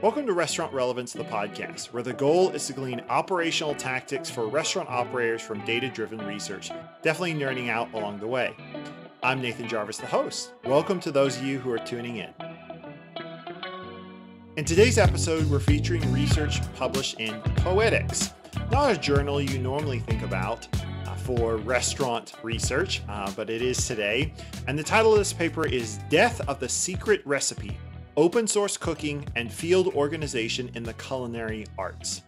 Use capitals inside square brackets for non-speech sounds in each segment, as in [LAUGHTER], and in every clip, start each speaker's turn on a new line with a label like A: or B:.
A: Welcome to Restaurant Relevance, the podcast, where the goal is to glean operational tactics for restaurant operators from data driven research. Definitely nerding out along the way. I'm Nathan Jarvis, the host. Welcome to those of you who are tuning in. In today's episode, we're featuring research published in Poetics, not a journal you normally think about uh, for restaurant research, uh, but it is today. And the title of this paper is Death of the Secret Recipe open source cooking, and field organization in the culinary arts.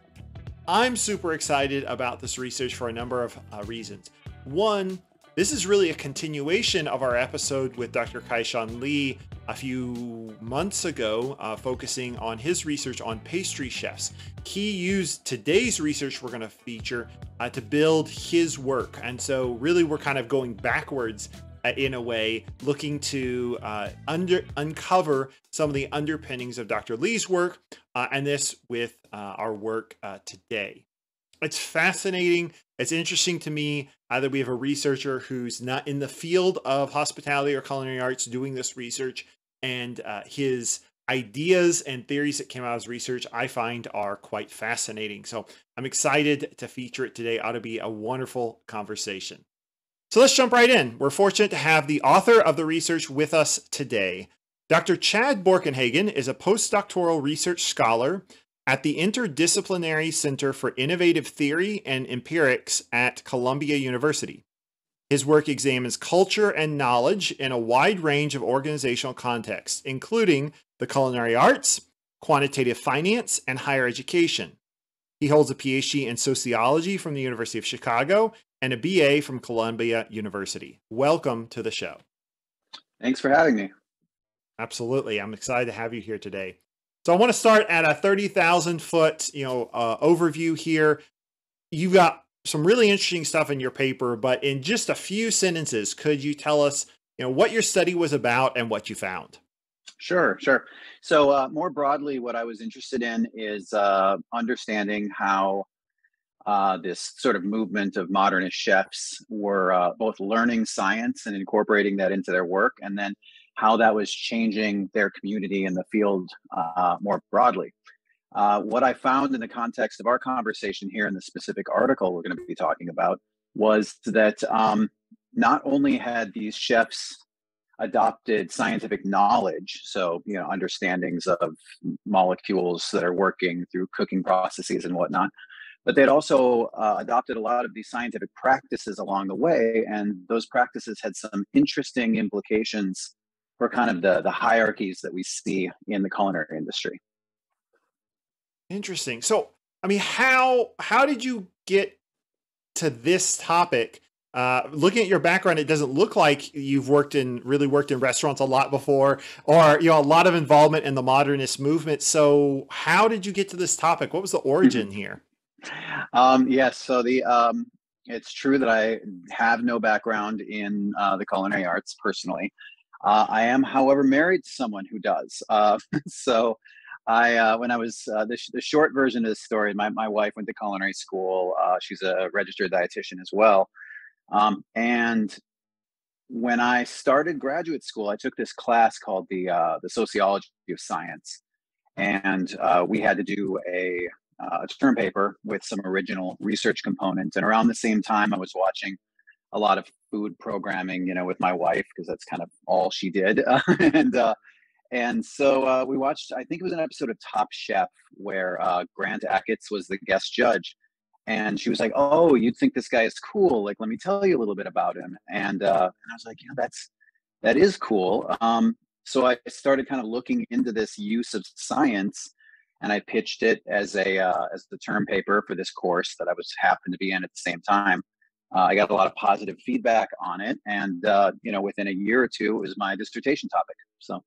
A: I'm super excited about this research for a number of uh, reasons. One, this is really a continuation of our episode with Dr. Kai-Shan Lee a few months ago, uh, focusing on his research on pastry chefs. He used today's research we're going to feature uh, to build his work. And so, really, we're kind of going backwards in a way, looking to uh, under uncover some of the underpinnings of Dr. Lee's work, uh, and this with uh, our work uh, today. It's fascinating. It's interesting to me uh, that we have a researcher who's not in the field of hospitality or culinary arts doing this research, and his ideas and theories that came out of his research I find are quite fascinating. So I'm excited to feature it today. Ought to be a wonderful conversation. So let's jump right in. We're fortunate to have the author of the research with us today. Dr. Chad Borkenhagen is a postdoctoral research scholar at the Interdisciplinary Center for Innovative Theory and Empirics at Columbia University. His work examines culture and knowledge in a wide range of organizational contexts, including the culinary arts, quantitative finance, and higher education. He holds a PhD in sociology from the University of Chicago and a BA from Columbia University. Welcome to the show.
B: Thanks for having me.
A: Absolutely. I'm excited to have you here today. So I want to start at a 30,000 foot, you know, uh, overview here. You've got some really interesting stuff in your paper, but in just a few sentences, could you tell us, you know, what your study was about and what you found?
B: Sure, sure. So uh, more broadly, what I was interested in is uh, understanding how uh, this sort of movement of modernist chefs were uh, both learning science and incorporating that into their work, and then how that was changing their community in the field uh, more broadly. Uh, what I found in the context of our conversation here in the specific article we're going to be talking about was that um, not only had these chefs adopted scientific knowledge so you know understandings of molecules that are working through cooking processes and whatnot but they'd also uh, adopted a lot of these scientific practices along the way and those practices had some interesting implications for kind of the, the hierarchies that we see in the culinary industry
A: interesting so i mean how how did you get to this topic uh, looking at your background, it doesn't look like you've worked in really worked in restaurants a lot before, or you know a lot of involvement in the modernist movement. So, how did you get to this topic? What was the origin here?
B: Um, yes, so the um, it's true that I have no background in uh, the culinary arts personally. Uh, I am, however, married to someone who does. Uh, [LAUGHS] so, I uh, when I was uh, the, sh- the short version of the story, my my wife went to culinary school. Uh, she's a registered dietitian as well. Um, and when I started graduate school, I took this class called the uh, the sociology of science, and uh, we had to do a, uh, a term paper with some original research components. And around the same time, I was watching a lot of food programming, you know, with my wife because that's kind of all she did. [LAUGHS] and uh, and so uh, we watched. I think it was an episode of Top Chef where uh, Grant Achatz was the guest judge and she was like oh you'd think this guy is cool like let me tell you a little bit about him and uh, and i was like yeah that's that is cool um, so i started kind of looking into this use of science and i pitched it as a uh, as the term paper for this course that i was happened to be in at the same time uh, i got a lot of positive feedback on it and uh, you know within a year or two it was my dissertation topic so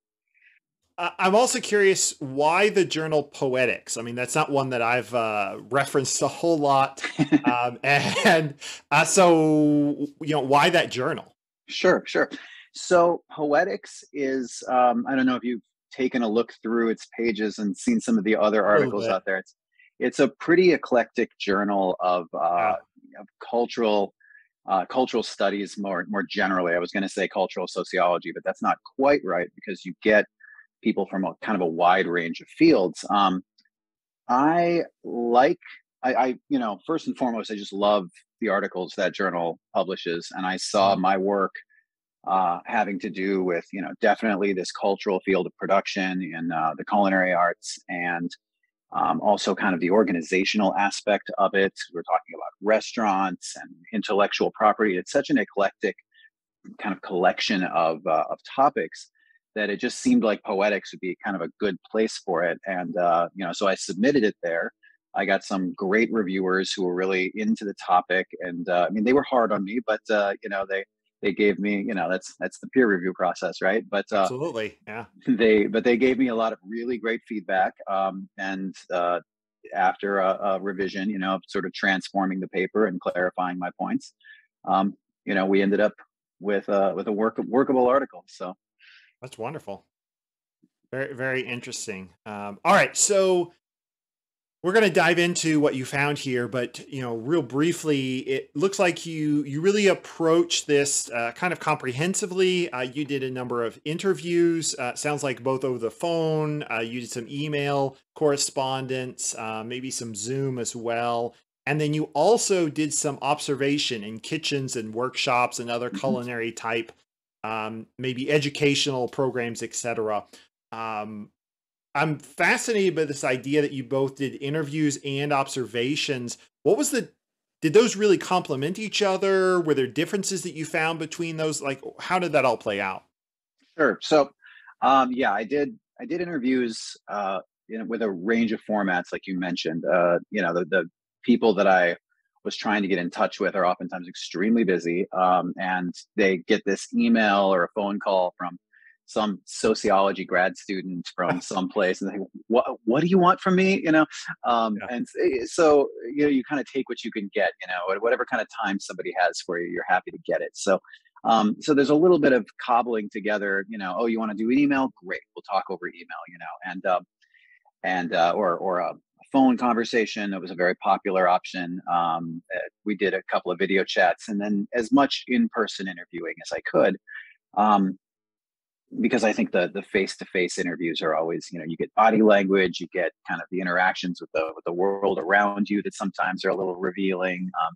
A: I'm also curious why the journal Poetics. I mean, that's not one that I've uh, referenced a whole lot, [LAUGHS] um, and uh, so you know, why that journal?
B: Sure, sure. So Poetics is um, I don't know if you've taken a look through its pages and seen some of the other articles out there. It's it's a pretty eclectic journal of, uh, of cultural uh, cultural studies more more generally. I was going to say cultural sociology, but that's not quite right because you get people from a kind of a wide range of fields. Um, I like I, I, you know, first and foremost, I just love the articles that journal publishes, and I saw mm-hmm. my work uh, having to do with, you know, definitely this cultural field of production in uh, the culinary arts, and um, also kind of the organizational aspect of it. We're talking about restaurants and intellectual property. It's such an eclectic kind of collection of uh, of topics that it just seemed like poetics would be kind of a good place for it, and uh, you know, so I submitted it there I got some great reviewers who were really into the topic, and uh, I mean they were hard on me, but uh, you know they they gave me you know that's that's the peer review process, right? But
A: uh, absolutely, yeah.
B: They but they gave me a lot of really great feedback, um, and uh, after a, a, revision, you know, sort of transforming the paper and clarifying my points, um, you know, we ended up with uh, with a work workable article. So
A: that's wonderful. Very very interesting. Um, all right, so we're going to dive into what you found here, but you know, real briefly, it looks like you you really approach this uh, kind of comprehensively. Uh, you did a number of interviews. Uh, sounds like both over the phone. Uh, you did some email correspondence, uh, maybe some Zoom as well, and then you also did some observation in kitchens and workshops and other mm-hmm. culinary type, um, maybe educational programs, etc. Um, I'm fascinated by this idea that you both did interviews and observations. What was the did those really complement each other? Were there differences that you found between those? Like, how did that all play out?
B: Sure. So, um, yeah, I did. I did interviews uh, you know, with a range of formats, like you mentioned. Uh, you know, the the people that I was trying to get in touch with are oftentimes extremely busy, um, and they get this email or a phone call from some sociology grad student from some place and they what what do you want from me? you know? Um, yeah. and eh, so you know you kind of take what you can get you know whatever kind of time somebody has for you you're happy to get it. So um, so there's a little bit of cobbling together you know oh you want to do an email? Great we'll talk over email you know? And um, and uh, or or a phone conversation that was a very popular option um, eh, we did a couple of video chats and then as much in-person interviewing as i could um, because I think the the face to face interviews are always you know you get body language, you get kind of the interactions with the with the world around you that sometimes are a little revealing. Um,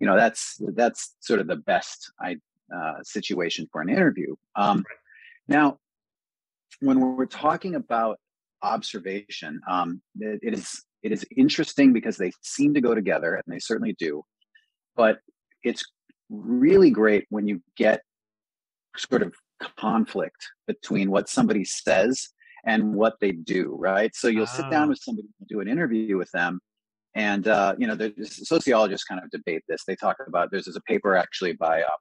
B: you know that's that's sort of the best I, uh, situation for an interview. Um, now, when we're talking about observation, um, it, it is it is interesting because they seem to go together, and they certainly do. But it's really great when you get sort of conflict between what somebody says and what they do, right? So you'll sit down ah. with somebody do an interview with them. And, uh, you know, the sociologists kind of debate this. They talk about, there's, there's a paper actually by um,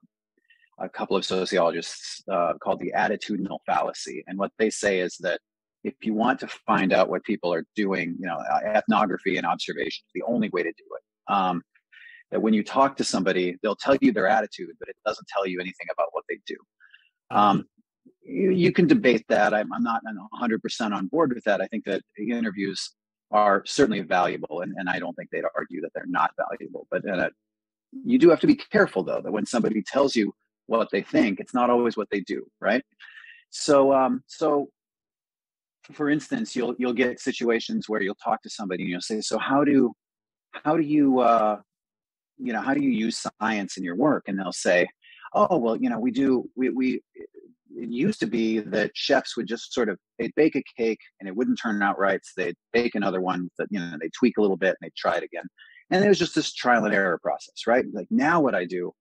B: a couple of sociologists uh, called the attitudinal fallacy. And what they say is that if you want to find out what people are doing, you know, uh, ethnography and observation is the only way to do it. Um, that when you talk to somebody, they'll tell you their attitude, but it doesn't tell you anything about what they do. Um, you, you, can debate that. I'm, I'm not 100% on board with that. I think that interviews are certainly valuable, and, and I don't think they'd argue that they're not valuable. But uh, you do have to be careful, though, that when somebody tells you what they think, it's not always what they do, right? So, um, so for instance, you'll you'll get situations where you'll talk to somebody and you'll say, "So how do how do you uh, you know how do you use science in your work?" And they'll say, oh well you know we do we we it used to be that chefs would just sort of they'd bake a cake and it wouldn't turn out right so they'd bake another one that you know they tweak a little bit and they try it again. And it was just this trial and error process right? Like now what i do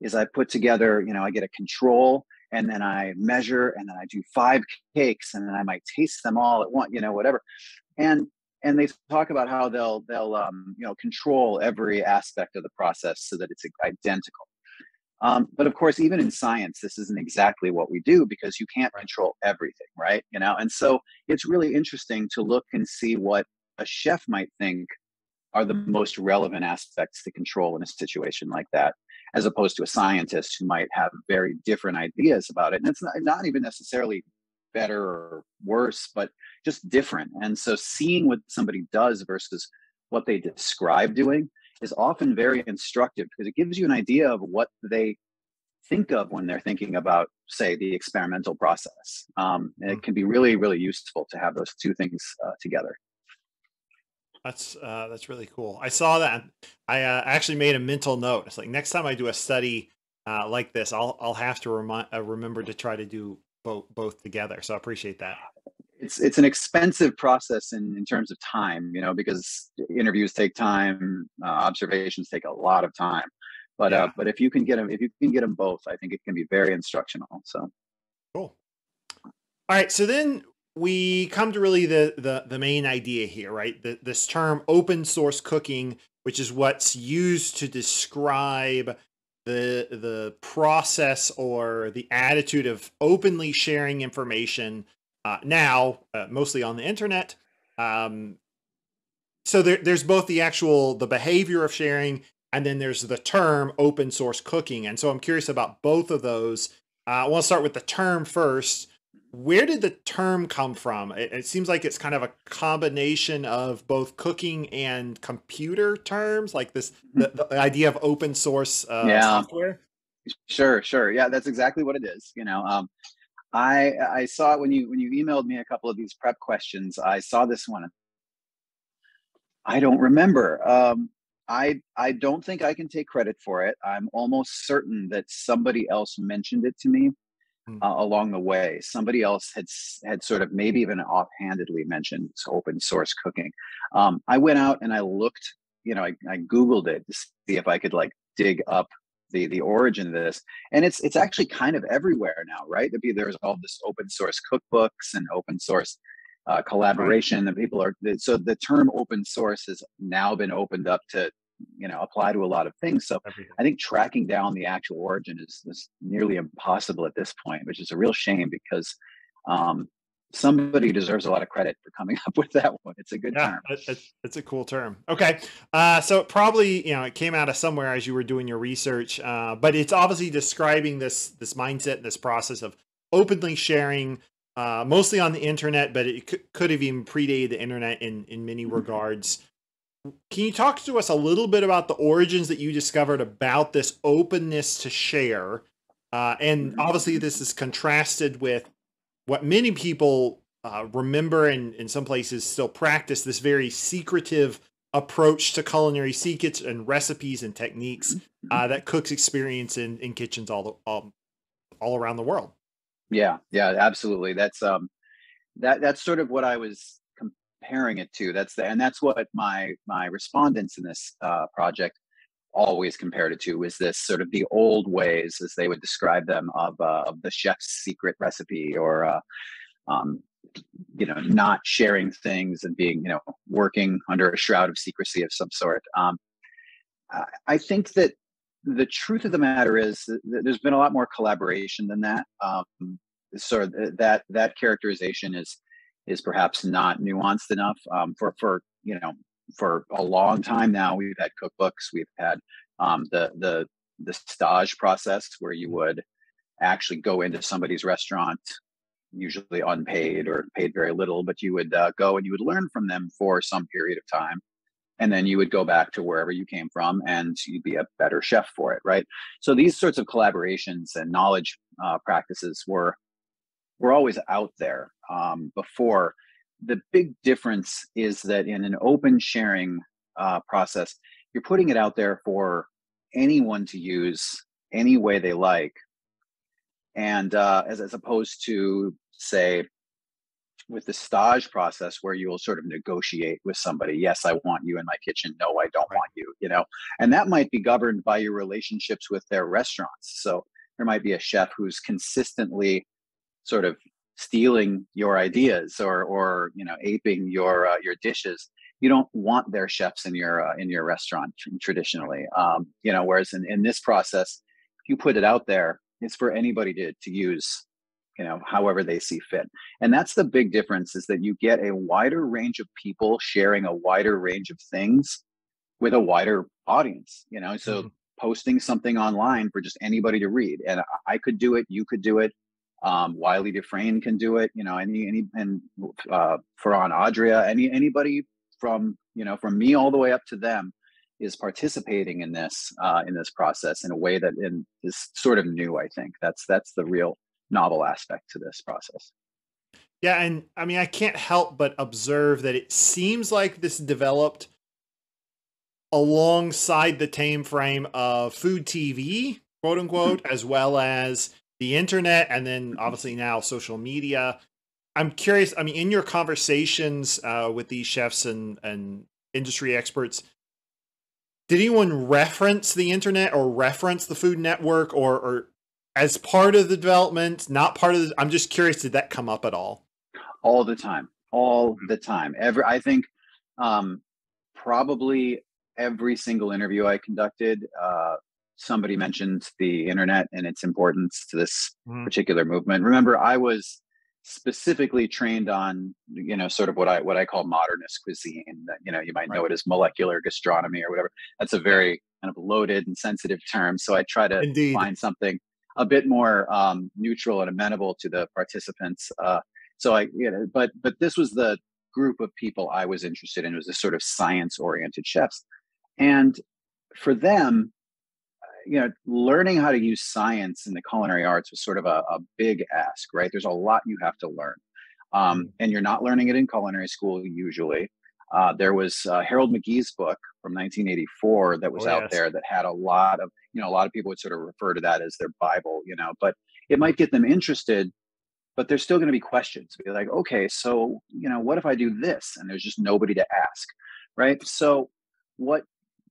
B: is i put together you know i get a control and then i measure and then i do five cakes and then i might taste them all at once you know whatever. And and they talk about how they'll they'll um, you know control every aspect of the process so that it's identical um, but of course, even in science, this isn't exactly what we do because you can't control everything, right? You know, and so it's really interesting to look and see what a chef might think are the most relevant aspects to control in a situation like that, as opposed to a scientist who might have very different ideas about it. And it's not, not even necessarily better or worse, but just different. And so seeing what somebody does versus what they describe doing is often very instructive because it gives you an idea of what they think of when they're thinking about, say, the experimental process. Um, it mm. can be really, really useful to have those two things uh, together.
A: That's uh, that's really cool. I saw that. I uh, actually made a mental note. It's like next time I do a study uh, like this, I'll I'll have to remind uh, remember to try to do both both together. So I appreciate that.
B: It's it's an expensive process in in terms of time, you know, because interviews take time, uh, observations take a lot of time. But uh, yeah. uh, but if you can get them, if you can get them both, I think it can be very instructional. So
A: cool. All right, so then we come to really the the, the main idea here, right? The, this term open source cooking, which is what's used to describe the the process or the attitude of openly sharing information uh, now, uh, mostly on the internet. Um, so there, there's both the actual the behavior of sharing, and then there's the term open source cooking. And so I'm curious about both of those. Uh, I want to start with the term first where did the term come from? It, it, seems like it's kind of a combination of both cooking and computer terms, like this the, the [LAUGHS] idea of open source uh, yeah. software.
B: Sure, sure, yeah, that's exactly what it is. You know, um, I I saw it when you when you emailed me a couple of these prep questions. I saw this one. I don't remember. Um, I I don't think I can take credit for it. I'm almost certain that somebody else mentioned it to me Hmm. uh, along the way. Somebody else had had sort of maybe even offhandedly mentioned open source cooking. Um, I went out and I looked, you know, I, I Googled it to see if I could like dig up the the origin of this, and it's it's actually kind of everywhere now, right? There's all this open source cookbooks and open source uh, collaboration that people are so the term open source has now been opened up to you know apply to a lot of things. So i think tracking down the actual origin is, is nearly impossible at this point which is a real shame because um, somebody deserves a lot of credit for coming [LAUGHS] up with that one. It's a good yeah, term.
A: it, it's a cool term. Okay uh, so probably you know it came out of somewhere as you were doing your research uh, but it's obviously describing this this mindset and this process of openly sharing uh, mostly on the internet but it could, could have even predated the internet in in many mm-hmm. regards. Can you talk to us a little bit about the origins that you discovered about this openness to share? Uh, and obviously, this is contrasted with what many people uh, remember and in some places still practice this very secretive approach to culinary secrets and recipes and techniques uh, that cooks experience in, in kitchens all, the, all all around the world.
B: Yeah, yeah, absolutely. That's um, that that's sort of what I was comparing it to. That's the and that's what my my respondents in this uh, project always compared it to is this sort of the old ways as they would describe them of uh, of the chef's secret recipe or uh, um, you know not sharing things and being you know working under a shroud of secrecy of some sort. Um, I think that the truth of the matter is that there's been a lot more collaboration than that. Um, so that that characterization is is perhaps not nuanced enough um, for for you know for a long time now we've had cookbooks we've had um, the the the stage process where you would actually go into somebody's restaurant usually unpaid or paid very little but you would uh, go and you would learn from them for some period of time and then you would go back to wherever you came from and you'd be a better chef for it right so these sorts of collaborations and knowledge uh, practices were were always out there um, before. The big difference is that in an open sharing uh, process, you're putting it out there for anyone to use any way they like, and uh, as as opposed to say with the stage process where you will sort of negotiate with somebody yes i want you in my kitchen. No i don't want you you know? And that might be governed by your relationships with their restaurants. So there might be a chef who's consistently sort of stealing your ideas or or you know aping your uh, your dishes. You don't want their chefs in your uh, in your restaurant traditionally. Um, you know whereas in, in this process you put it out there it's for anybody to, to use you know however they see fit. And that's the big difference is that you get a wider range of people sharing a wider range of things with a wider audience you know? So mm-hmm. posting something online for just anybody to read and i could do it you could do it um, Wylie Dufresne can do it. You know, any any and uh, Ferran Adria, any anybody from you know from me all the way up to them. is participating in this uh, in this process in a way that in, is sort of new. I think that's that's the real novel aspect to this process.
A: Yeah, and I mean, I can't help but observe that it seems like this developed alongside the time frame of food TV, quote unquote, as well as the internet, and then obviously now social media. I'm curious. I mean, in your conversations uh, with these chefs and and industry experts, did anyone reference the internet or reference the Food Network or or as part of the development, not part of the, I'm just curious, did that come up at all?
B: All the time. All mm-hmm. the time. Every I think um probably every single interview I conducted, uh somebody mentioned the internet and its importance to this mm. particular movement. Remember, I was specifically trained on you know sort of what i what i call modernist cuisine you know you might right. know it as molecular gastronomy or whatever that's a very kind of loaded and sensitive term so i try to Indeed. find something a bit more um, neutral and amenable to the participants uh, so i you know but but this was the group of people i was interested in it was this sort of science oriented chefs and for them you know, learning how to use science in the culinary arts was sort of a, a big ask, right? There's a lot you have to learn. Um, mm. and you're not learning it in culinary school usually. Uh, there was uh, Harold McGee's book from 1984 that was oh, out yes. there that had a lot of, you know, a lot of people would sort of refer to that as their Bible, you know, but it might get them interested, but there's still going to be questions. Be like, okay, so, you know, what if I do this? And there's just nobody to ask, right? So, what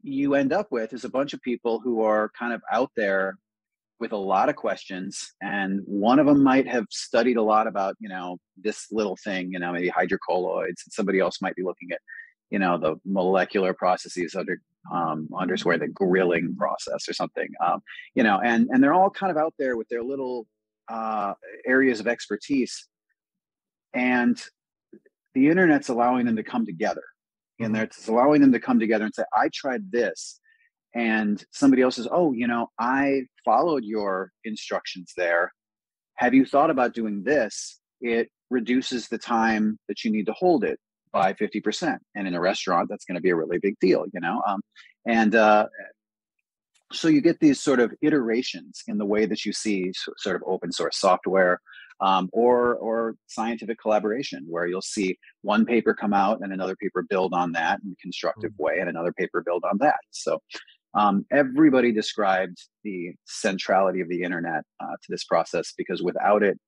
B: you end up with is a bunch of people who are kind of out there with a lot of questions and one of them might have studied a lot about you know this little thing you know maybe hydrocolloids and somebody else might be looking at you know the molecular processes under um, underscore the grilling process or something um, you know and and they're all kind of out there with their little uh, areas of expertise and the internet's allowing them to come together and mm-hmm. it's allowing them to come together and say i tried this and somebody else says oh you know i followed your instructions there have you thought about doing this it reduces the time that you need to hold it by 50% and in a restaurant that's going to be a really big deal you know um, and uh, so you get these sort of iterations in the way that you see sort of open source software um, or or scientific collaboration where you'll see one paper come out and another paper build on that in a constructive mm-hmm. way and another paper build on that so um, everybody described the centrality of the internet uh, to this process because without it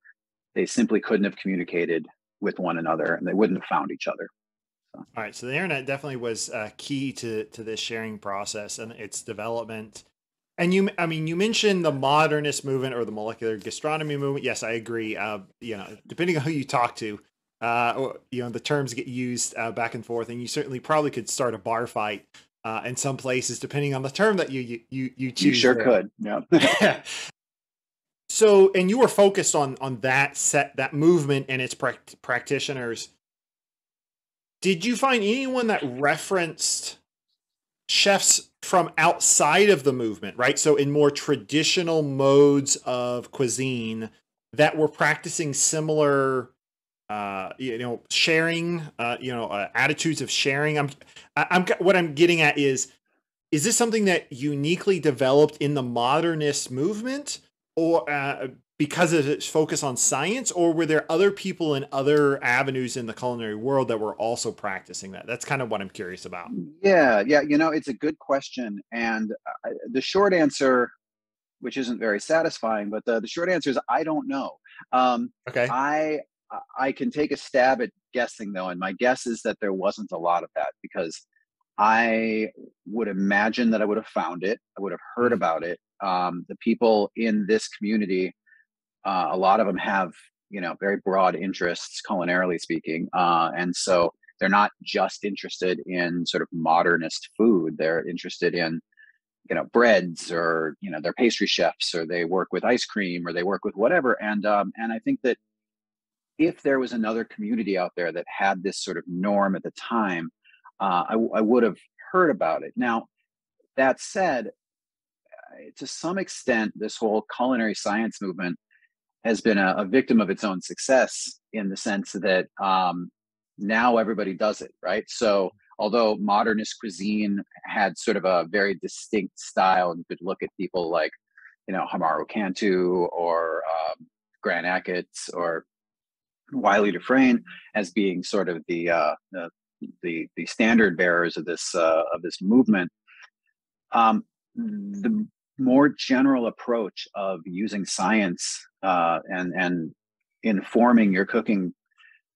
B: they simply couldn't have communicated with one another and they wouldn't have found each other
A: so. all right so the internet definitely was uh, key to to this sharing process and its development and you, I mean, you mentioned the modernist movement or the molecular gastronomy movement. Yes, I agree. Uh, you know, depending on who you talk to, uh, or, you know, the terms get used uh, back and forth, and you certainly probably could start a bar fight uh, in some places, depending on the term that you you you, you choose. You
B: sure there. could. Yeah. [LAUGHS] [LAUGHS]
A: so, and you were focused on on that set, that movement, and its pra- practitioners. Did you find anyone that referenced chefs from outside of the movement, right? So in more traditional modes of cuisine that were practicing similar uh, you know, sharing, uh, you know, uh, attitudes of sharing. I'm, I'm, what I'm getting at is, is this something that uniquely developed in the modernist movement, or uh, because of its focus on science, or were there other people in other avenues in the culinary world that were also practicing that? That's kind of what I'm curious about.
B: Yeah, yeah, you know, it's a good question, and uh, the short answer, which isn't very satisfying, but the, the short answer is I don't know. Um, okay, I I can take a stab at guessing though, and my guess is that there wasn't a lot of that because I would imagine that I would have found it, I would have heard mm-hmm. about it. Um, the people in this community uh, a lot of them have you know very broad interests culinarily speaking uh, and so they're not just interested in sort of modernist food. They're interested in you know breads or you know they're pastry chefs or they work with ice cream or they work with whatever. And um, and i think that if there was another community out there that had this sort of norm at the time uh, I, I would have heard about it. Now that said to some extent this whole culinary science movement has been a, a, victim of its own success in the sense that um, now everybody does it, right? So although modernist cuisine had sort of a very distinct style and you could look at people like you know Homaro Cantu or um, Grant Achatz or Wylie Dufresne as being sort of the uh, the, the, the standard bearers of this uh, of this movement. Um, the more general approach of using science uh, and and informing your cooking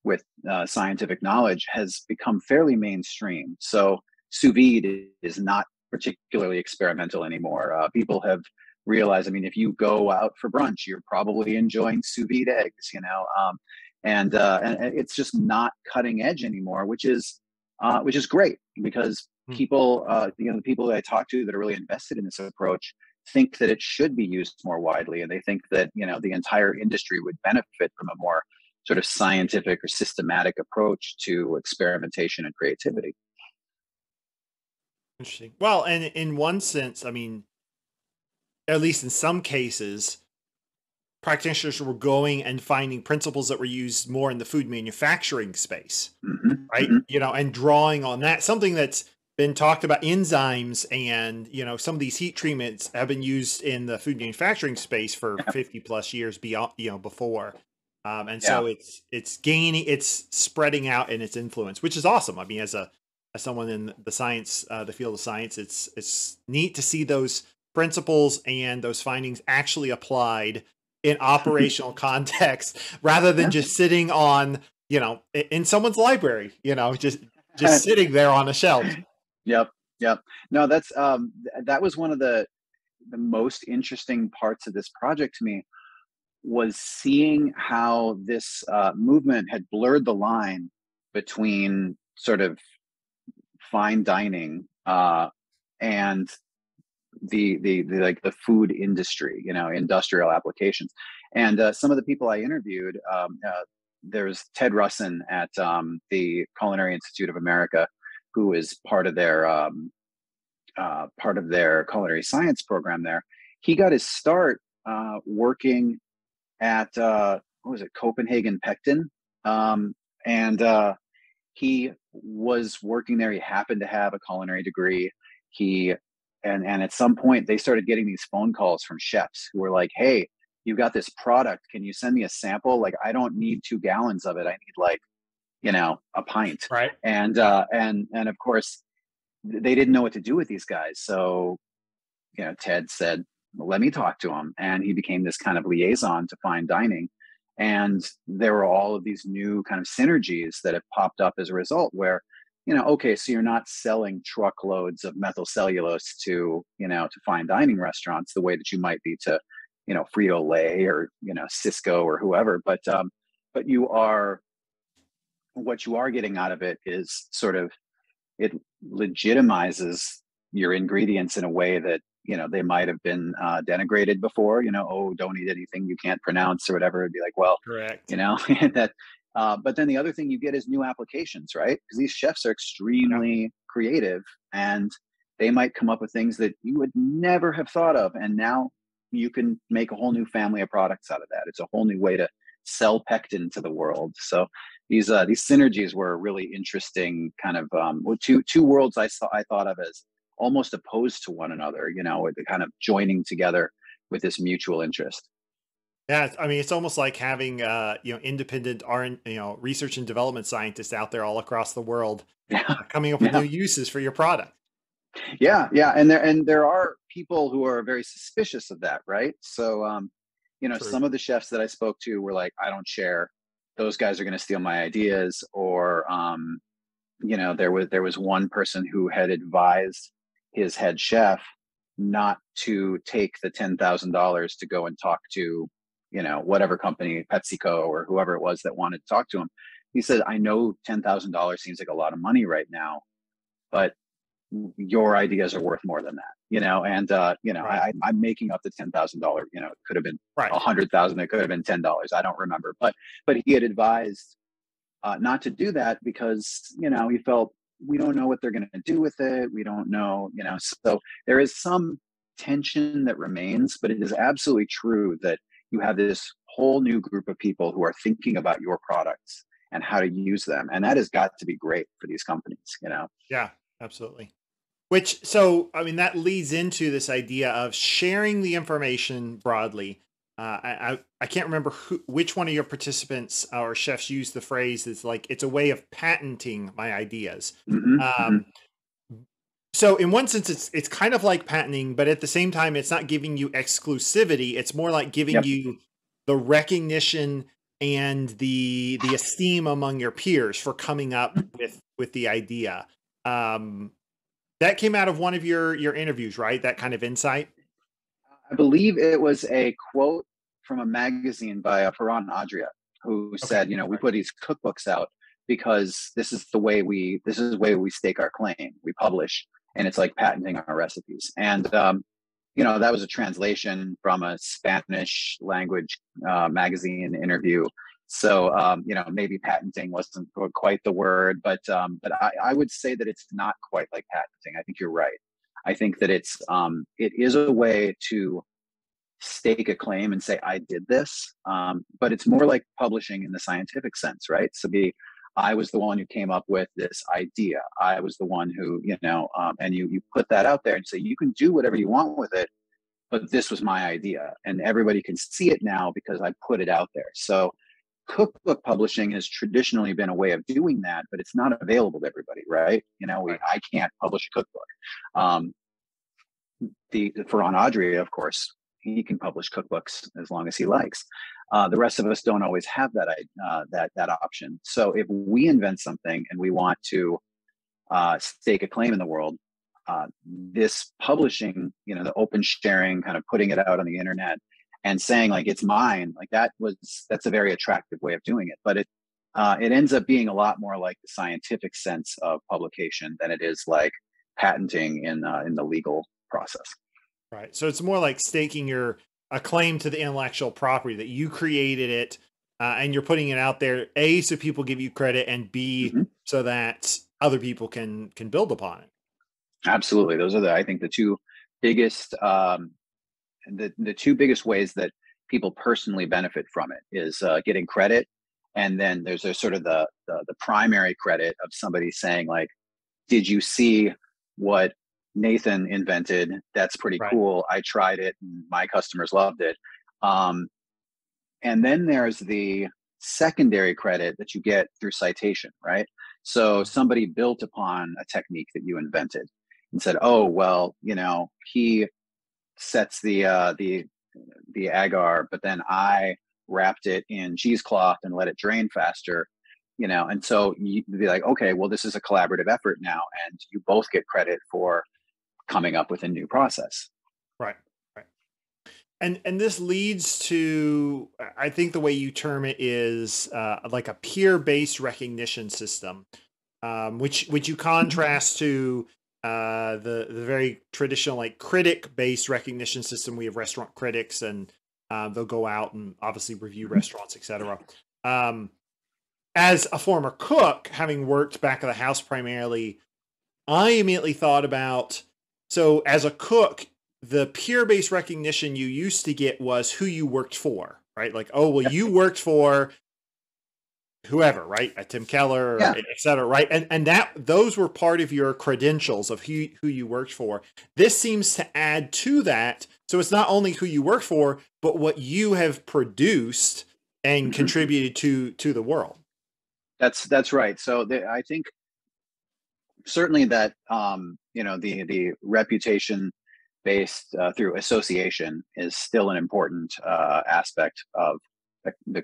B: with uh, scientific knowledge has become fairly mainstream. So sous vide is not particularly experimental anymore. Uh, people have realized. I mean, if you go out for brunch, you're probably enjoying sous vide eggs. You know, um, and, uh, and it's just not cutting edge anymore, which is uh, which is great because hmm. people, uh, you know, the people that I talk to that are really invested in this approach think that it should be used more widely, and they think that you know the entire industry would benefit from a more sort of scientific or systematic approach to experimentation and creativity.
A: Interesting. Well, and in one sense, I mean, at least in some cases, practitioners were going and finding principles that were used more in the food manufacturing space, mm-hmm. right? Mm-hmm. You know, and drawing on that. Something that's been talked about enzymes and, you know, some of these heat treatments have been used in the food manufacturing space for yeah. 50 plus years beyond, you know, before. Um, and so it's it's gaining, it's spreading out in its influence, which is awesome. I mean, as a as someone in the science, uh, the field of science, it's it's neat to see those principles and those findings actually applied in [LAUGHS] operational context rather than just sitting on you know in someone's library you know just just sitting there on a shelf
B: yep yep no that's um that was one of the the most interesting parts of this project to me was seeing how this uh, movement had blurred the line between sort of fine dining uh, and the, the, the like the food industry, you know, industrial applications. And uh, some of the people I interviewed, um, uh, there's Ted Russin at um, the Culinary Institute of America, who is part of their um, uh, part of their culinary science program there. He got his start uh, working at uh, what was it, Copenhagen Pectin, um, and uh, he was working there. He happened to have a culinary degree. He and and at some point they started getting these phone calls from chefs who were like hey you got this product can you send me a sample like i don't need two gallons of it i need like you know a pint.
A: Right.
B: And uh and and of course they didn't know what to do with these guys. So you know ted said let me talk to him and he became this kind of liaison to fine dining. And there were all of these new kind of synergies that have popped up as a result where you know, okay, so you're not selling truckloads of methyl cellulose to, you know, to fine dining restaurants the way that you might be to, you know, Frito Lay or, you know, Sysco or whoever, but, um, but you are, what you are getting out of it is sort of, it legitimizes your ingredients in a way that, you know, they might have been uh, denigrated before, you know, oh, don't eat anything you can't pronounce or whatever. It'd be like, well,
A: correct,
B: you know, [LAUGHS] that uh, but then the other thing you get is new applications, right? Because these chefs are extremely creative and they might come up with things that you would never have thought of. And now you can make a whole new family of products out of that. It's a whole new way to sell pectin to the world. So these uh, these synergies were a really interesting kind of um, two two worlds I saw I thought of as almost opposed to one another. You know, the kind of joining together with this mutual interest.
A: Yeah, I mean, it's almost like having uh, you know independent R you know research and development scientists out there all across the world, [LAUGHS] yeah. Uh, coming up with yeah. new uses for your product.
B: Yeah, yeah, and there and there are people who are very suspicious of that, right? So, um, you know, True. some of the chefs that I spoke to were like, "I don't share; those guys are going to steal my ideas," or, um, you know, there was there was one person who had advised his head chef not to take the ten thousand dollars to go and talk to you know, whatever company, PepsiCo or whoever it was that wanted to talk to him. He said, I know $10,000 seems like a lot of money right now, but your ideas are worth more than that, you know? And, uh, you know, right. I, I'm making up the $10,000, you know, it could have been a right. hundred thousand, it could have been $10. I don't remember, but, but he had advised uh, not to do that because, you know, he felt we don't know what they're going to do with it. We don't know, you know, so there is some tension that remains, but it is absolutely true that you have this whole new group of people who are thinking about your products and how to use them and that has got to be great for these companies you know
A: yeah absolutely which so i mean that leads into this idea of sharing the information broadly uh, I, I can't remember who, which one of your participants or chefs used the phrase it's like it's a way of patenting my ideas mm-hmm. um, mm-hmm. so in one sense it's it's kind of like patenting but at the same time it's not giving you exclusivity it's more like giving yep. you the recognition and the the esteem among your peers for coming up with with the idea um, that came out of one of your your interviews right that kind of insight
B: I believe it was a quote from a magazine by uh, Ferran Adria, who okay. said, you know, we put these cookbooks out because this is the way we this is the way we stake our claim. We publish, and it's like patenting our recipes. And um, you know, that was a translation from a Spanish language uh, magazine interview. So um, you know, maybe patenting wasn't quite the word, but um, but I, I would say that it's not quite like patenting. I think you're right. I think that it's um, it is a way to stake a claim and say I did this, um, but it's more like publishing in the scientific sense, right? So be I was the one who came up with this idea. I was the one who you know, um, and you you put that out there and say you can do whatever you want with it, but this was my idea, and everybody can see it now because I put it out there. So cookbook publishing has traditionally been a way of doing that, but it's not available to everybody, right? You know, we, I can't publish a cookbook. Um, the Ferran Adria, of course, he can publish cookbooks as long as he likes. Uh, the rest of us don't always have that uh, that that option. So if we invent something and we want to uh, stake a claim in the world, uh, this publishing, you know, the open sharing, kind of putting it out on the internet, and saying like it's mine like that was that's a very attractive way of doing it but it uh, it ends up being a lot more like the scientific sense of publication than it is like patenting in uh, in the legal process
A: right so it's more like staking your a claim to the intellectual property that you created it uh, and you're putting it out there a so people give you credit and b mm-hmm. so that other people can can build upon it
B: absolutely those are the i think the two biggest um, the the two biggest ways that people personally benefit from it is uh, getting credit, and then there's a sort of the, the the primary credit of somebody saying like, "Did you see what Nathan invented? That's pretty right. cool. I tried it, and my customers loved it." Um, and then there's the secondary credit that you get through citation, right? So somebody built upon a technique that you invented and said, "Oh, well, you know, he sets the uh, the the agar, but then I wrapped it in cheesecloth and let it drain faster. You know, and so you would be like, okay, well, this is a collaborative effort now, and you both get credit for coming up with a new process.
A: Right, right. And and this leads to, I think the way you term it is uh, like a peer based recognition system, um, which which you mm-hmm. contrast to uh, the the very traditional like critic based recognition system. We have restaurant critics, and uh, they'll go out and obviously review mm-hmm. restaurants, etc. Um, as a former cook, having worked back of the house primarily, I immediately thought about so as a cook, the peer based recognition you used to get was who you worked for, right? Like, oh, well, you worked for whoever, right? A Tim Keller, yeah. et cetera, right? And and that those were part of your credentials of who who you worked for. This seems to add to that. So it's not only who you work for, but what you have produced and mm-hmm. contributed to to the world.
B: That's that's right. So the, I think certainly that um, you know the the reputation based uh, through association is still an important uh, aspect of the, the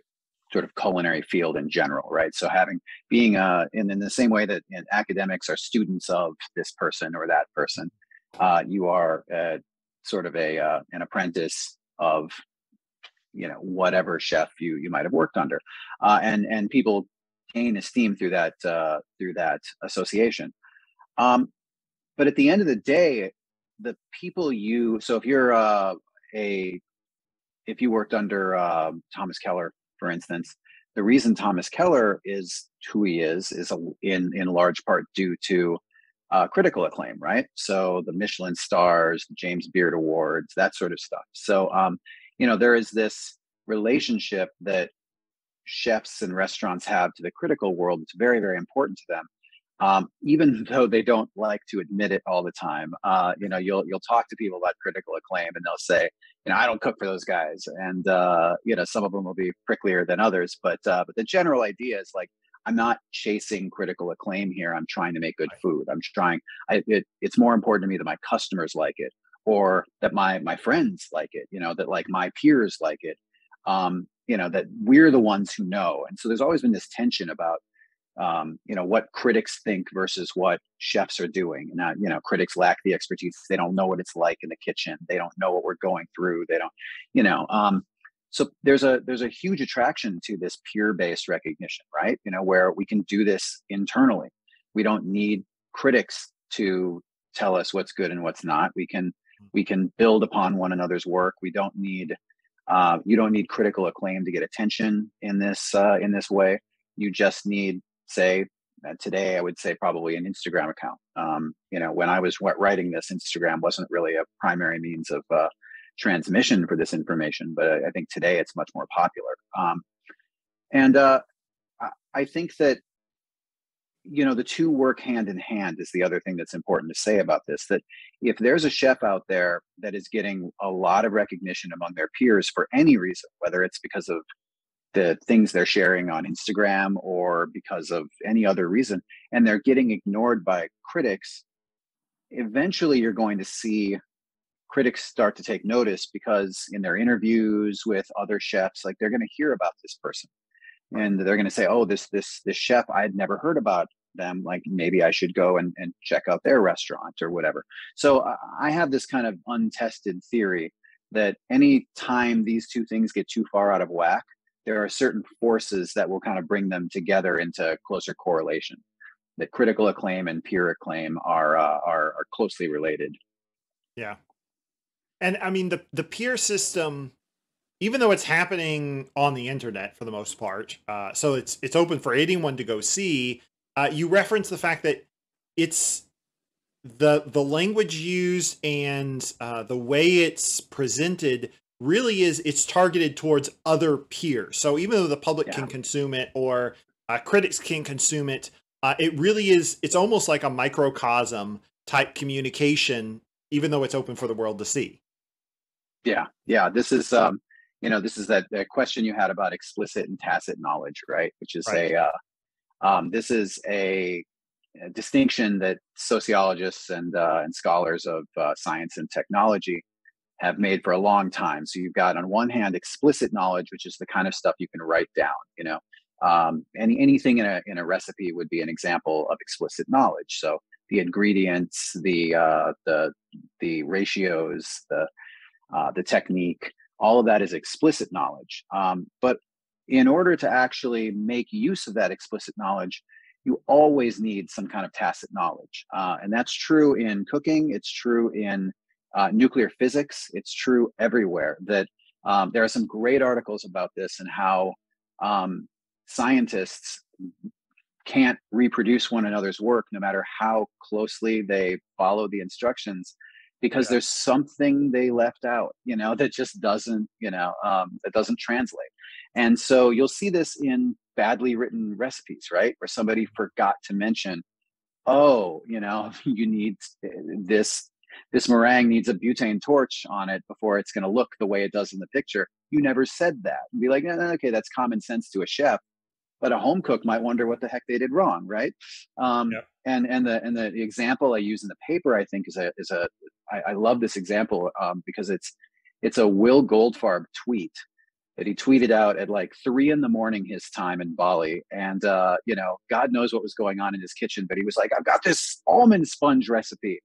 B: sort of culinary field in general, right? So having being uh, in, in the same way that in academics are students of this person or that person, uh, you are uh, sort of a uh, an apprentice of you know whatever chef you you might have worked under, uh, and and people gain esteem through that uh, through that association. Um, but at the end of the day, the people you so if you're uh, a if you worked under Thomas Keller for instance, the reason Thomas Keller is who he is is in in large part due to uh, critical acclaim, right? So the Michelin stars, the James Beard Awards, that sort of stuff. So um, you know there is this relationship that chefs and restaurants have to the critical world, it's very, very important to them. Um, even though they don't like to admit it all the time. Uh, you know, you'll you'll talk to people about critical acclaim, and they'll say, you know, I don't cook for those guys, and uh, you know, some of them will be pricklier than others, but uh, but the general idea is like, I'm not chasing critical acclaim here. I'm trying to make good food. I'm trying. I, it, it's more important to me that my customers like it, or that my my friends like it. You know, that like my peers like it. Um, you know, that we're the ones who know. And so there's always been this tension about um, you know what critics think versus what chefs are doing. Now you know critics lack the expertise. They don't know what it's like in the kitchen. They don't know what we're going through. They don't you know um, so there's a there's a huge attraction to this peer based recognition right? You know where we can do this internally. We don't need critics to tell us what's good and what's not. We can we can build upon one another's work. We don't need uh, you don't need critical acclaim to get attention in this uh, in this way. You just need say uh, today i would say probably an instagram account. Um, you know when i was writing this instagram wasn't really a primary means of uh, transmission for this information but i think today it's much more popular. Um, and uh, i think that you know the two work hand in hand is the other thing that's important to say about this that if there's a chef out there that is getting a lot of recognition among their peers for any reason whether it's because of the things they're sharing on Instagram or because of any other reason, and they're getting ignored by critics, eventually you're going to see critics start to take notice because in their interviews with other chefs, like they're going to hear about this person and they're going to say, oh, this, this, this chef, I had never heard about them. Like maybe I should go and, and check out their restaurant or whatever. So I have this kind of untested theory that any time these two things get too far out of whack, there are certain forces that will kind of bring them together into closer correlation. That critical acclaim and peer acclaim are uh, are, are closely related.
A: Yeah, and I mean the the peer system, even though it's happening on the internet for the most part, uh, so it's it's open for anyone to go see. Uh, you reference the fact that it's the the language used and uh, the way it's presented really is it's targeted towards other peers. So even though the public yeah. can consume it or uh, critics can consume it, uh, it really is. It's almost like a microcosm type communication, even though it's open for the world to see.
B: Yeah, yeah. This is, um, you know, this is that, that question you had about explicit and tacit knowledge, right? Which is right. a, uh, um, this is a, a, distinction that sociologists and uh, and scholars of uh, science and technology have made for a long time. So you've got on one hand explicit knowledge, which is the kind of stuff you can write down. You know, um, any anything in a in a recipe would be an example of explicit knowledge. So the ingredients, the uh, the the ratios, the uh, the technique, all of that is explicit knowledge. Um, but in order to actually make use of that explicit knowledge, you always need some kind of tacit knowledge, uh, and that's true in cooking. It's true in uh, nuclear physics. It's true everywhere that um, there are some great articles about this and how um, scientists can't reproduce one another's work no matter how closely they follow the instructions because yeah. there's something they left out you know that just doesn't you know um, that doesn't translate and so you'll see this in badly written recipes right where somebody forgot to mention oh you know [LAUGHS] you need this this meringue needs a butane torch on it before it's going to look the way it does in the picture. You never said that. And be like, eh, okay, that's common sense to a chef, but a home cook might wonder what the heck they did wrong, right? Um, yeah. And and the and the, example I use in the paper, I think, is a is a I, I love this example um, because it's it's a Will Goldfarb tweet that he tweeted out at like three in the morning his time in Bali. And, uh, you know, God knows what was going on in his kitchen, but he was like, I've got this almond sponge recipe.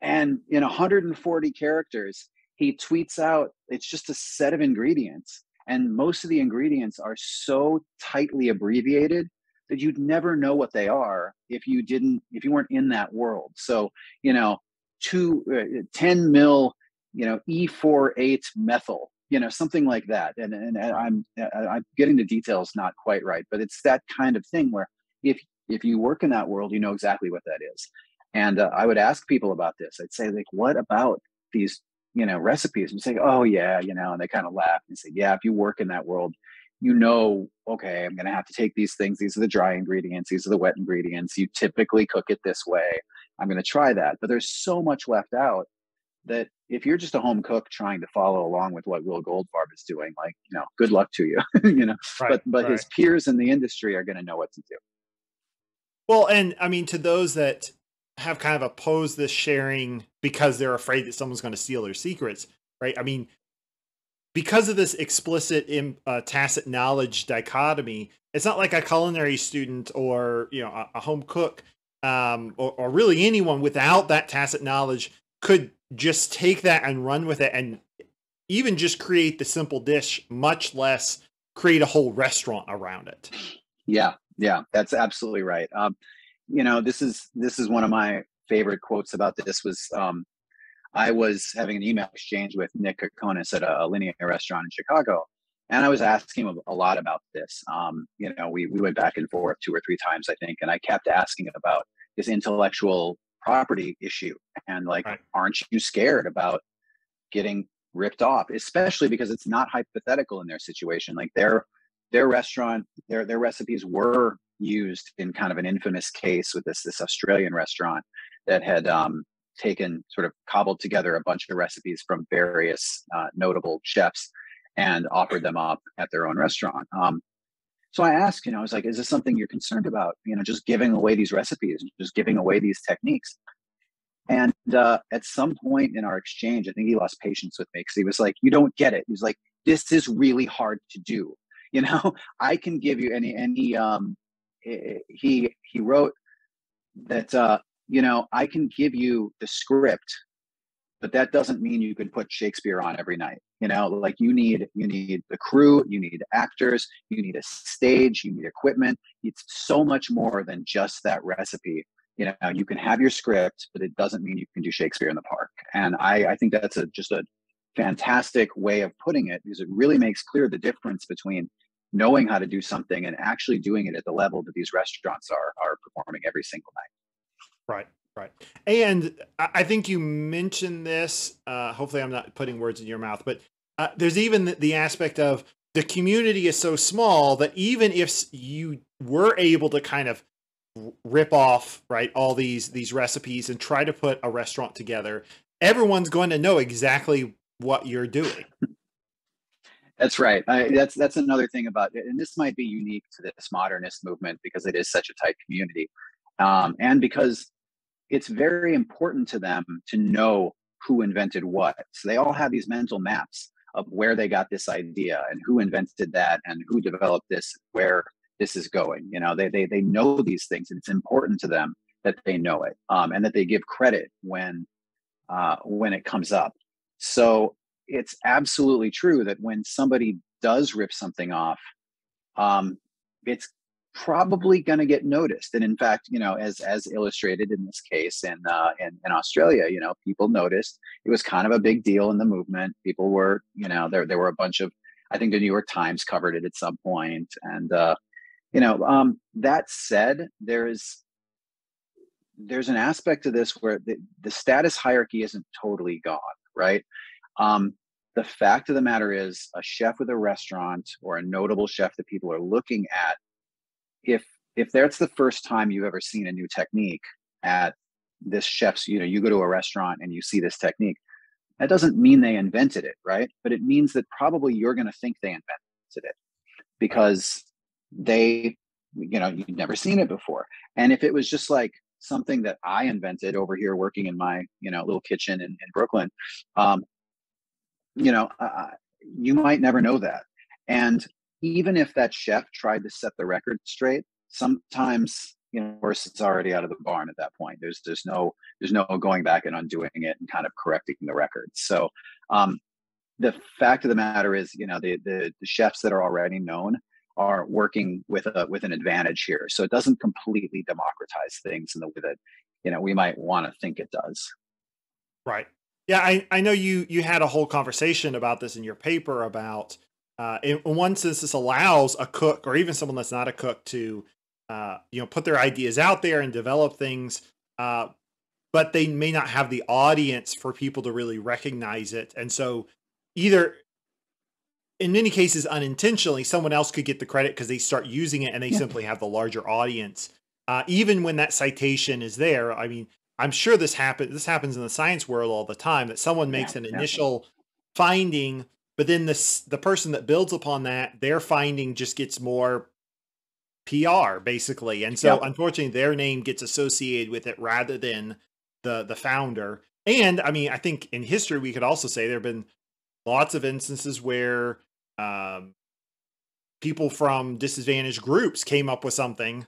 B: And in 140 characters, he tweets out it's just a set of ingredients. And most of the ingredients are so tightly abbreviated that you'd never know what they are if you didn't, if you weren't in that world. So, you know, two, uh, 10 mil, you know, E48 methyl, you know, something like that. And, and, and I'm, I'm getting the details not quite right, but it's that kind of thing where if, if you work in that world, you know exactly what that is. And uh, I would ask people about this. I'd say, like, what about these, you know, recipes? And say, oh yeah, you know, and they kind of laugh and say, yeah, if you work in that world, you know, okay, I'm going to have to take these things. These are the dry ingredients. These are the wet ingredients. You typically cook it this way. I'm going to try that. But there's so much left out that if you're just a home cook trying to follow along with what Will Goldfarb is doing, like, you know, good luck to you, [LAUGHS] you know, right, but, but right. his peers in the industry are going to know what to do.
A: Well, and I mean, to those that have kind of opposed this sharing because they're afraid that someone's going to steal their secrets, right? I mean, because of this explicit in, uh, tacit knowledge dichotomy, it's not like a culinary student or you know a, a home cook um, or, or really anyone without that tacit knowledge could just take that and run with it and even just create the simple dish, much less create a whole restaurant around it.
B: Yeah, yeah, that's absolutely right. Um, you know, this is this is one of my favorite quotes about this was um, I was having an email exchange with Nick Kokonas at a, Alinea restaurant in Chicago, and I was asking him a lot about this. Um, you know, we we went back and forth two or three times, I think, and I kept asking him about this intellectual property issue and like, right. aren't you scared about getting ripped off? Especially because it's not hypothetical in their situation. Like their their restaurant, their their recipes were used in kind of an infamous case with this this Australian restaurant that had um, taken sort of cobbled together a bunch of recipes from various uh, notable chefs and offered them up at their own restaurant. Um, so I asked, you know, I was like, is this something you're concerned about? You know, just giving away these recipes, just giving away these techniques. And uh, at some point in our exchange, I think he lost patience with me because he was like, you don't get it. He was like, this is really hard to do. You know, [LAUGHS] I can give you any, any, um, he, he wrote that, uh, you know, I can give you the script, but that doesn't mean you can put Shakespeare on every night. You know, like you need you need the crew, you need actors, you need a stage, you need equipment. It's so much more than just that recipe. You know, you can have your script, but it doesn't mean you can do Shakespeare in the park. And I, I think that's a just a fantastic way of putting it because it really makes clear the difference between knowing how to do something and actually doing it at the level that these restaurants are are performing every single night.
A: Right. Right. And I think you mentioned this. Uh, hopefully, I'm not putting words in your mouth, but uh, there's even the aspect of the community is so small that even if you were able to kind of rip off right all these these recipes and try to put a restaurant together everyone's going to know exactly what you're doing
B: that's right I, that's that's another thing about it and this might be unique to this modernist movement because it is such a tight community um, and because it's very important to them to know who invented what. So they all have these mental maps of where they got this idea and who invented that and who developed this, where this is going. You know, they they they know these things, and it's important to them that they know it um, and that they give credit when uh, when it comes up. So it's absolutely true that when somebody does rip something off, um, it's probably going to get noticed. And in fact, you know, as as illustrated in this case in, uh, in in Australia, you know, people noticed it was kind of a big deal in the movement. People were, you know, there there were a bunch of, I think the New York Times covered it at some point, and uh, you know, um, that said, there's there's an aspect to this where the, the status hierarchy isn't totally gone, right? Um, the fact of the matter is, a chef with a restaurant or a notable chef that people are looking at if if that's the first time you've ever seen a new technique at this chef's you know you go to a restaurant and you see this technique that doesn't mean they invented it right? But it means that probably you're going to think they invented it because they you know you've never seen it before. And if it was just like something that i invented over here working in my you know little kitchen in, in brooklyn um, you know uh, you might never know that and even if that chef tried to set the record straight, sometimes you know, of course, it's already out of the barn at that point. There's there's no there's no going back and undoing it and kind of correcting the record. So um, the fact of the matter is, you know, the, the the chefs that are already known are working with a with an advantage here. So it doesn't completely democratize things in the way that you know we might want to think it does.
A: Right. Yeah, I, I know you you had a whole conversation about this in your paper about uh, in one sense, this allows a cook or even someone that's not a cook to, uh, you know, put their ideas out there and develop things, uh, but they may not have the audience for people to really recognize it. And so, either in many cases unintentionally, someone else could get the credit because they start using it and they yeah. simply have the larger audience. Uh, even when that citation is there, I mean, I'm sure this happens. This happens in the science world all the time. That someone makes yeah, an initial yeah. finding, but then the the person that builds upon that, their finding just gets more PR basically, and so unfortunately, their name gets associated with it rather than the the founder. And I mean, I think in history we could also say there have been lots of instances where um, people from disadvantaged groups came up with something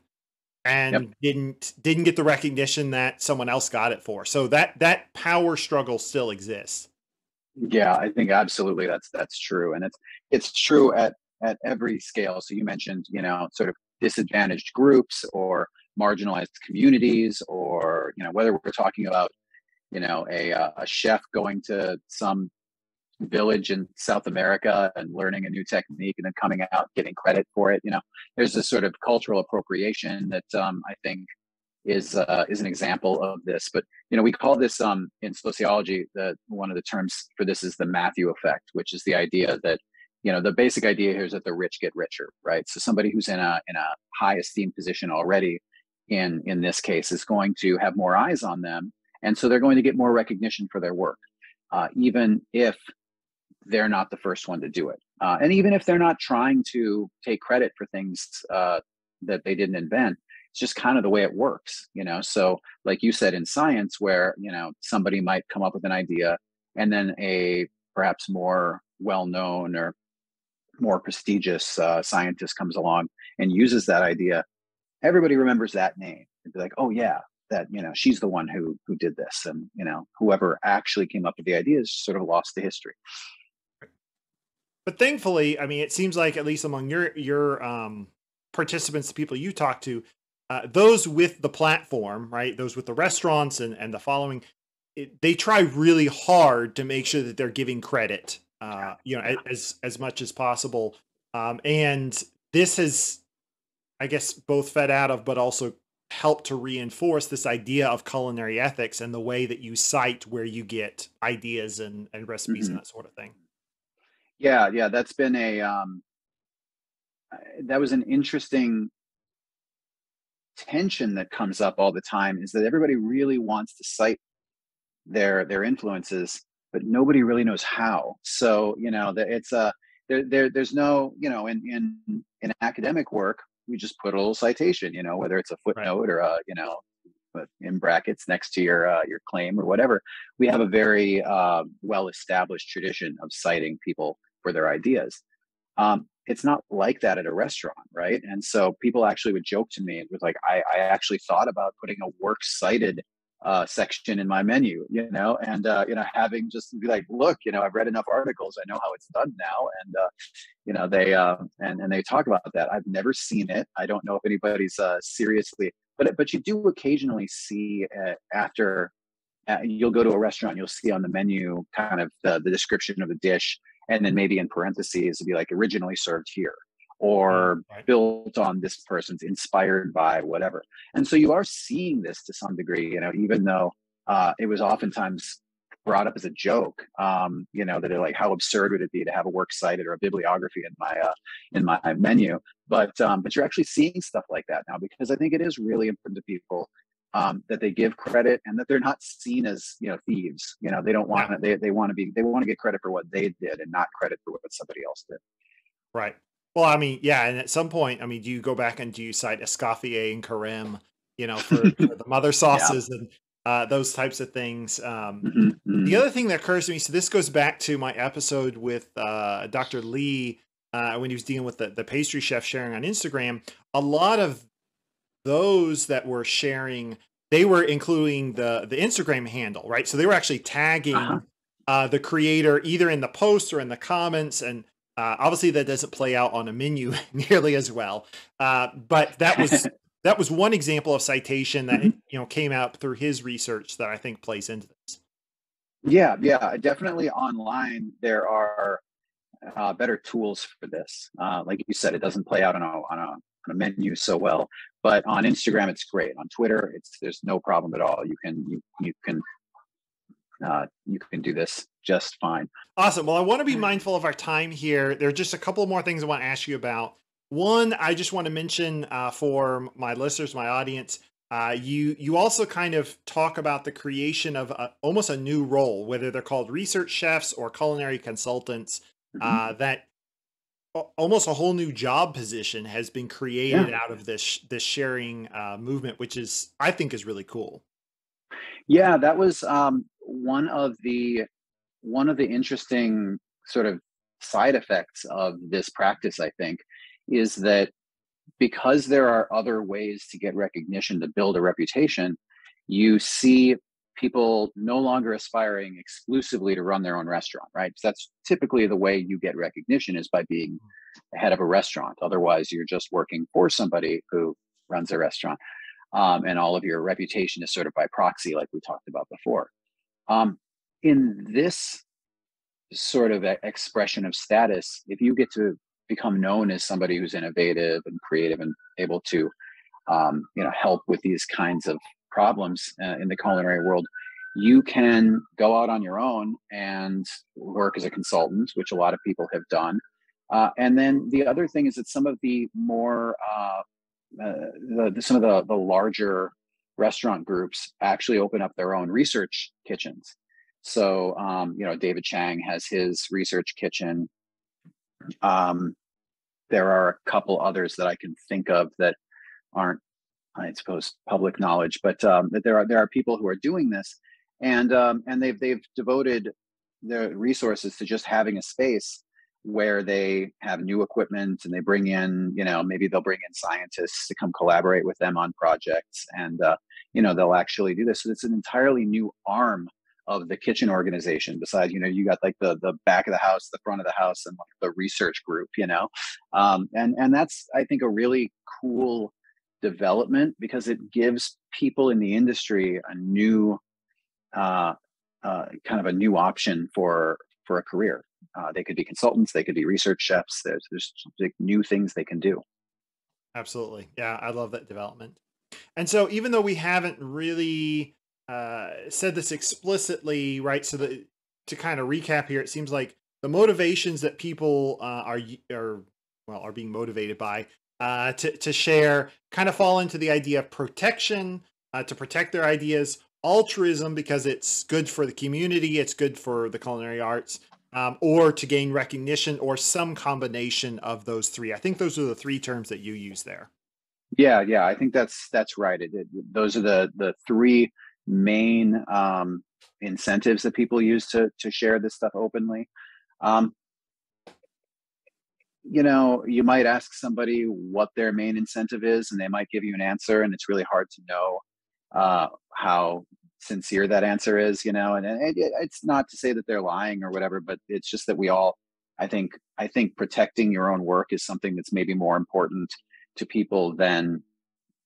A: and yep. didn't didn't get the recognition that someone else got it for. So that that power struggle still exists.
B: Yeah, I think absolutely that's that's true, and it's it's true at at every scale. So you mentioned, you know, sort of disadvantaged groups or marginalized communities, or you know, whether we're talking about, you know, a uh, a chef going to some village in South America and learning a new technique and then coming out getting credit for it. You know, there's this sort of cultural appropriation that um, I think is uh, is an example of this. But you know, we call this um, in sociology the one of the terms for this is the Matthew effect, which is the idea that you know the basic idea here is that the rich get richer, right? So somebody who's in a in a high esteemed position already, in in this case, is going to have more eyes on them, and so they're going to get more recognition for their work. Uh, even if they're not the first one to do it. Uh, and even if they're not trying to take credit for things uh, that they didn't invent, it's just kind of the way it works, you know. So, like you said in science, where you know somebody might come up with an idea, and then a perhaps more well-known or more prestigious uh, scientist comes along and uses that idea, everybody remembers that name. and be like, "Oh yeah, that you know she's the one who who did this," and you know whoever actually came up with the idea is sort of lost to history
A: but thankfully, I mean, it seems like at least among your your um, participants, the people you talk to, uh, those with the platform, right, those with the restaurants and and the following, it, they try really hard to make sure that they're giving credit, uh, you know, as as much as possible. Um, and this has, I guess, both fed out of, but also helped to reinforce this idea of culinary ethics and the way that you cite where you get ideas and, and recipes mm-hmm. and that sort of thing.
B: Yeah, yeah, that's been a um, that was an interesting tension that comes up all the time. Is that everybody really wants to cite their their influences, but nobody really knows how. So you know, it's a there, there there's no you know in in in academic work we just put a little citation you know whether it's a footnote right. or a you know in brackets next to your uh, your claim or whatever we have a very uh, well established tradition of citing people for their ideas. Um, it's not like that at a restaurant, right? And so people actually would joke to me. It was like, I, I actually thought about putting a works cited uh, section in my menu, you know, and uh, you know, having just be like, look, you know, I've read enough articles, I know how it's done now, and uh, you know, they uh, and and they talk about that. I've never seen it. I don't know if anybody's uh, seriously, but but you do occasionally see uh, after uh, you'll go to a restaurant, you'll see on the menu kind of the, the description of the dish, and then maybe in parentheses to be like originally served here or mm, right. built on this person's inspired by whatever and so you are seeing this to some degree you know even though uh, it was oftentimes brought up as a joke um, you know that like how absurd would it be to have a work cited or a bibliography in my uh, in my menu but um, but you're actually seeing stuff like that now because i think it is really important to people um, that they give credit and that they're not seen as you know thieves. You know, they don't want to. They they want to be. They want to get credit for what they did and not credit for what somebody else did.
A: Right. Well, I mean, yeah, and at some point, I mean, do you go back and do you cite Escoffier and Carême, you know, for, [LAUGHS] for the mother sauces yeah. and uh, those types of things? Um, mm-hmm, mm-hmm. The other thing that occurs to me, so this goes back to my episode with uh, Dr. Lee uh, when he was dealing with the, the pastry chef sharing on Instagram. A lot of those that were sharing they were including the the Instagram handle, right? So they were actually tagging uh-huh. uh, the creator either in the post or in the comments, and uh, obviously that doesn't play out on a menu [LAUGHS] nearly as well. Uh, but that was [LAUGHS] that was one example of citation that mm-hmm. you know came out through his research that I think plays into this.
B: Yeah, yeah, definitely. Online, there are uh, better tools for this. Uh, like you said, it doesn't play out on a on a on a menu so well. But on Instagram, it's great. On Twitter, it's there's no problem at all. You can you you can uh, you can do this just fine.
A: Awesome. Well, I want to be mindful of our time here. There are just a couple more things I want to ask you about. One, I just want to mention uh, for my listeners, my audience, uh, you you also kind of talk about the creation of a, almost a new role, whether they're called research chefs or culinary consultants. Mm-hmm. Uh, that almost a whole new job position has been created yeah. out of this this sharing uh, movement, which is I think is really cool.
B: Yeah, that was um, one of the one of the interesting sort of side effects of this practice. I think is that because there are other ways to get recognition to build a reputation, you see people no longer aspiring exclusively to run their own restaurant, right? So that's typically the way you get recognition is by being the head of a restaurant. Otherwise, you're just working for somebody who runs a restaurant. Um, and all of your reputation is sort of by proxy, like we talked about before. Um, in this sort of expression of status, if you get to become known as somebody who's innovative and creative and able to um, you know help with these kinds of problems uh, in the culinary world you can go out on your own and work as a consultant which a lot of people have done. Uh, and then the other thing is that some of the more uh, uh the, some of the, the larger restaurant groups actually open up their own research kitchens. So um, you know david chang has his research kitchen. Um, there are a couple others that I can think of that aren't, I suppose, public knowledge, but um, that there are there are people who are doing this, and um, and they've they've devoted their resources to just having a space where they have new equipment and they bring in you know maybe they'll bring in scientists to come collaborate with them on projects and uh, you know they'll actually do this. So it's an entirely new arm of the kitchen organization besides you know you got like the the back of the house the front of the house and like the research group you know? Um, and and that's i think a really cool development because it gives people in the industry a new uh, uh, kind of a new option for for a career. Uh, they could be consultants they could be research chefs there's there's like new things they can do.
A: Absolutely. Yeah i love that development. And so even though we haven't really uh, said this explicitly, right? So that to kind of recap here, it seems like the motivations that people uh, are are well are being motivated by uh, to to share kind of fall into the idea of protection uh, to protect their ideas, altruism because it's good for the community, it's good for the culinary arts, um, or to gain recognition, or some combination of those three. I think those are the three terms that you use there.
B: Yeah, yeah, I think that's that's right. It, it, those are the the three main um, incentives that people use to to share this stuff openly. Um, you know, you might ask somebody what their main incentive is, and they might give you an answer, and it's really hard to know uh, how sincere that answer is. You know, and, it, it's not to say that they're lying or whatever, but it's just that we all, I think, I think protecting your own work is something that's maybe more important to people than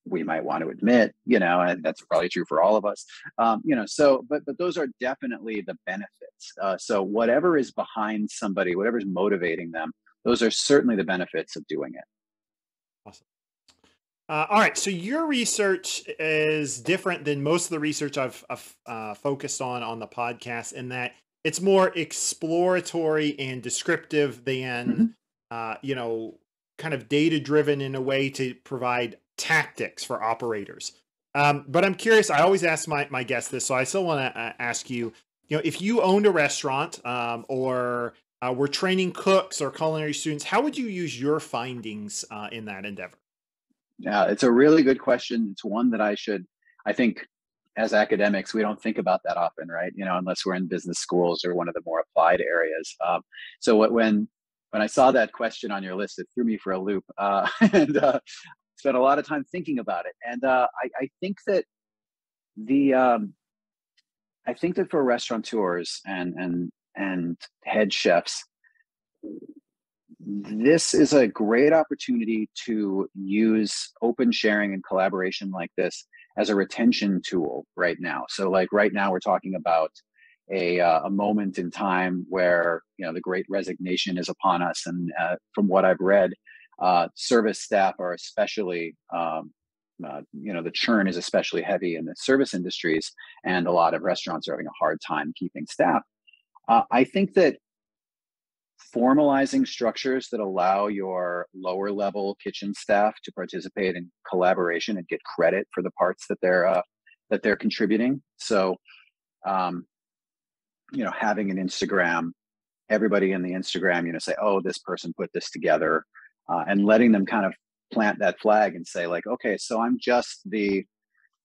B: we might want to admit, you know, and that's probably true for all of us, um, you know. So, but but those are definitely the benefits. Uh, so whatever is behind somebody, whatever is motivating them, those are certainly the benefits of doing it.
A: Awesome. Uh, all right, so your research is different than most of the research I've, I've uh, focused on on the podcast in that it's more exploratory and descriptive than, mm-hmm. uh, you know, kind of data driven in a way to provide tactics for operators. Um, but I'm curious. I always ask my my guests this, so I still want to uh, ask you. You know, if you owned a restaurant um, or uh, were training cooks or culinary students, how would you use your findings uh, in that endeavor?
B: Yeah, it's a really good question. It's one that I should, I think, as academics, we don't think about that often, right? You know, unless we're in business schools or one of the more applied areas. Um, so what, when when I saw that question on your list, it threw me for a loop. Uh, [LAUGHS] and uh, spent a lot of time thinking about it. And uh, I, I, think that the um, I think that for restaurateurs and and and head chefs, this is a great opportunity to use open sharing and collaboration like this as a retention tool right now. So, like right now, we're talking about a, uh, a moment in time where you know the great resignation is upon us and uh, from what i've read uh, service staff are especially, um, uh, you know, the churn is especially heavy in the service industries, and a lot of restaurants are having a hard time keeping staff. Uh, I think that formalizing structures that allow your lower level kitchen staff to participate in collaboration and get credit for the parts that they're uh, that they're contributing. So, um, you know, having an Instagram, everybody in the Instagram, you know, say, "Oh, this person put this together," uh, and letting them kind of plant that flag and say, like, "Okay, so I'm just the,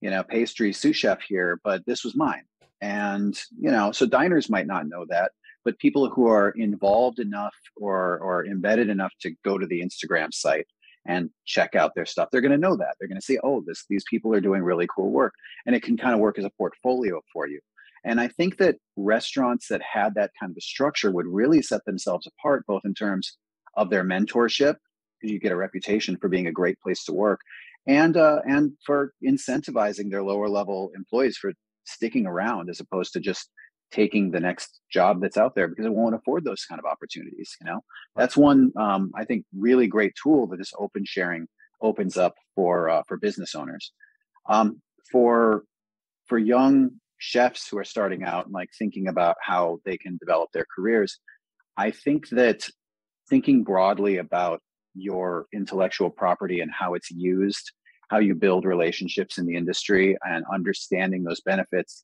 B: you know, pastry sous chef here, but this was mine." And you know, so diners might not know that, but people who are involved enough or or embedded enough to go to the Instagram site and check out their stuff, they're going to know that. They're going to see, oh, this these people are doing really cool work, and it can kind of work as a portfolio for you. And I think that restaurants that had that kind of a structure would really set themselves apart, both in terms of their mentorship, because you get a reputation for being a great place to work, and uh, and for incentivizing their lower level employees for sticking around as opposed to just taking the next job that's out there because it won't afford those kind of opportunities you know? That's one um, i think really great tool that this open sharing opens up for uh, for business owners. Um, for for young chefs who are starting out and like thinking about how they can develop their careers i think that thinking broadly about your intellectual property and how it's used how you build relationships in the industry and understanding those benefits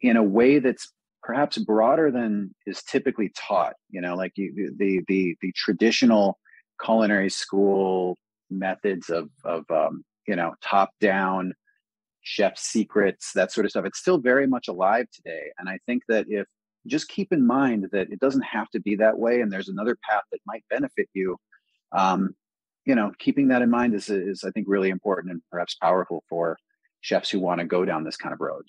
B: in a way that's perhaps broader than is typically taught you know like you, the the the traditional culinary school methods of of um, you know top down chef secrets that sort of stuff. It's still very much alive today. And i think that if just keep in mind that it doesn't have to be that way and there's another path that might benefit you um, you know keeping that in mind is is i think really important and perhaps powerful for chefs who want to go down this kind of road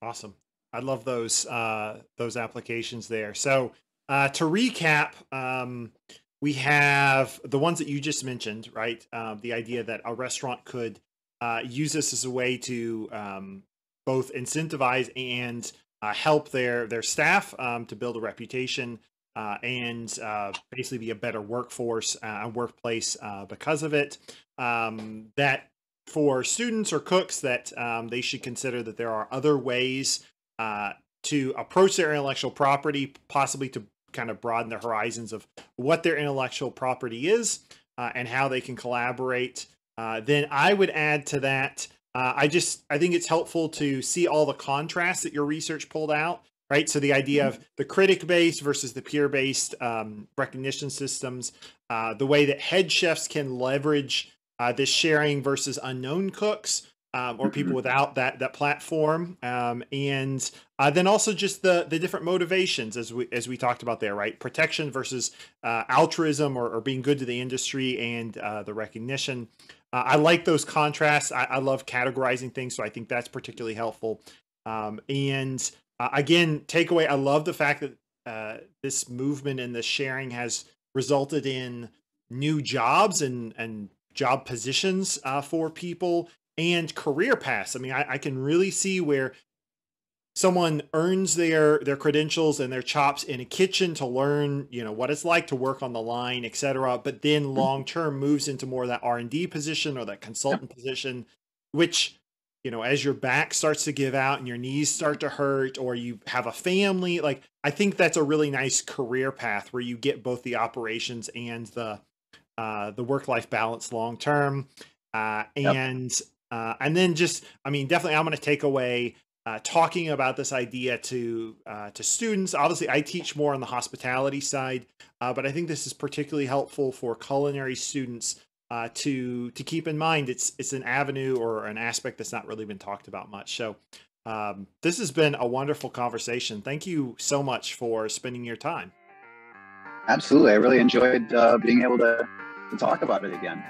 A: awesome I love those uh, those applications there. So uh, to recap, um, we have the ones that you just mentioned, right? Um, the idea that a restaurant could uh, use this as a way to um, both incentivize and uh, help their their staff um, to build a reputation uh, and uh, basically be a better workforce and workplace because of it. Um, that for students or cooks, that um, they should consider that there are other ways uh, to approach their intellectual property, possibly to kind of broaden the horizons of what their intellectual property is uh, and how they can collaborate. Uh, then I would add to that. Uh, I just I think it's helpful to see all the contrasts that your research pulled out. Right, so the idea of the critic-based versus the peer-based um, recognition systems, uh, the way that head chefs can leverage uh, this sharing versus unknown cooks, um, or people mm-hmm. without that that platform, um, and uh, then also just the the different motivations as we as we talked about there, right? Protection versus uh, altruism or, or, being good to the industry and uh, the recognition. Uh, I like those contrasts. I, I, love categorizing things, so I think that's particularly helpful. Um, and uh, again, takeaway: I love the fact that uh, this movement and this sharing has resulted in new jobs and and job positions for people and career paths. I mean, I, I can really see where someone earns their their credentials and their chops in a kitchen to learn you know what it's like to work on the line etc but then mm-hmm. long term moves into more of that r&d position or that consultant position which you know as your back starts to give out and your knees start to hurt or you have a family like i think that's a really nice career path where you get both the operations and the uh, the work life balance long term uh, and yep. Uh, and then just, I mean, definitely, I'm going to take away uh, talking about this idea to uh, to students. Obviously, I teach more on the hospitality side, uh, but I think this is particularly helpful for culinary students uh, to to keep in mind. It's it's an avenue or an aspect that's not really been talked about much. So. Um, this has been a wonderful conversation. Thank you so much for spending your time.
B: Absolutely. I really enjoyed uh, being able to, to talk about it again.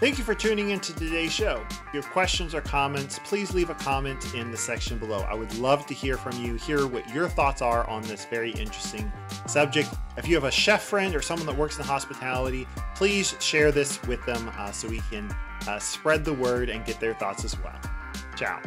A: Thank you for tuning in to today's show. If you have questions or comments, please leave a comment in the section below. I would love to hear from you, hear what your thoughts are on this very interesting subject. If you have a chef friend or someone that works in hospitality, please share this with them uh, so we can uh, spread the word and get their thoughts as well. Ciao.